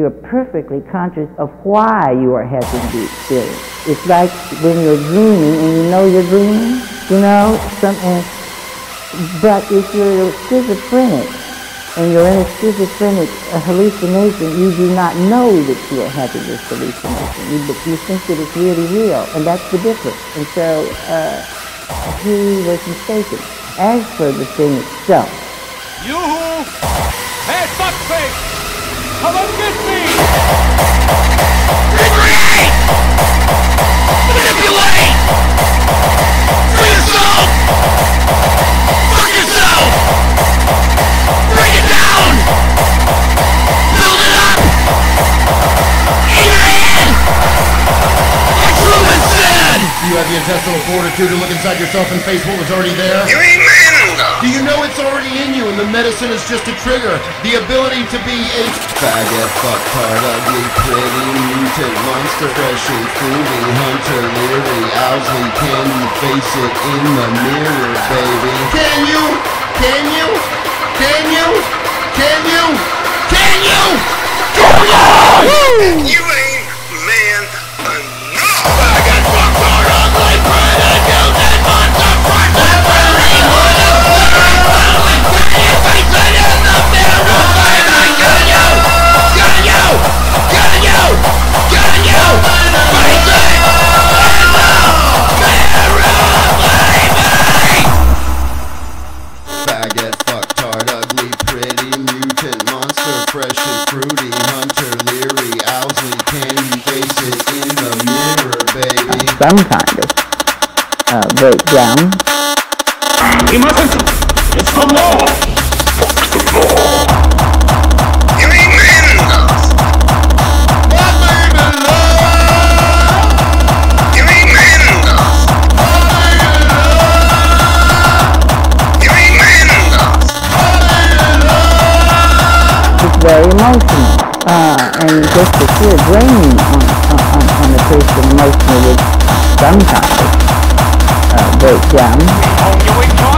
you're perfectly conscious of why you are having the experience. It's like when you're dreaming and you know you're dreaming, you know, some, and, but if you're schizophrenic and you're in a schizophrenic hallucination, you do not know that you are having this hallucination, you, you think that it's really real, and that's the difference. And so uh, he was mistaken. As for the thing itself, Yoo-hoo! Hey, fuckface! Manipulate! Yourself! Fuck yourself! Break it down! Build it up! You have the intestinal fortitude to look inside yourself and face what was already there? You ain't man! Do you know it's already in you and the medicine is just a trigger? The ability to be a faggot, fucktard, ugly, pretty, mutant, monster, fresh and fruity, hunter, Leary, owsley, can you face it in the mirror, baby? Can you? Can you? Can you? Can you? Can you? You ain't some kind of uh, breakdown. He mustn't! It's the law! You ain't man enough! You ain't man enough! You ain't man enough! It's very emotional. Uh, and just the sheer draining on, on, on, on the person emotionally with some kind of uh,